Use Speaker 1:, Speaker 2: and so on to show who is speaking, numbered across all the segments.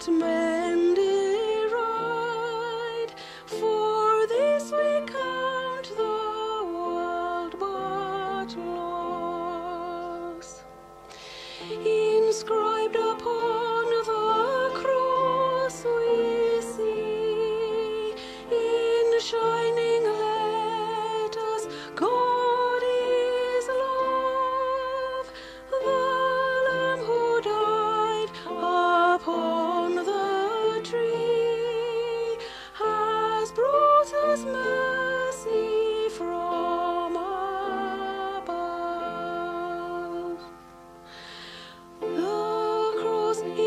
Speaker 1: that Mandy ride, for this we count the world but loss. Inscribed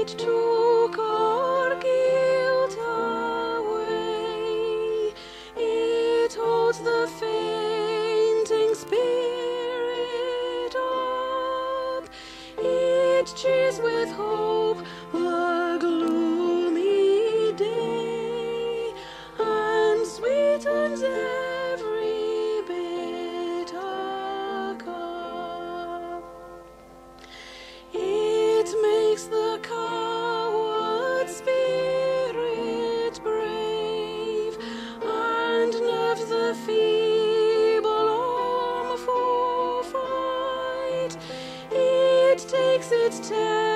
Speaker 1: it took our guilt away. It holds the fainting spirit up. It cheers with hope. its time.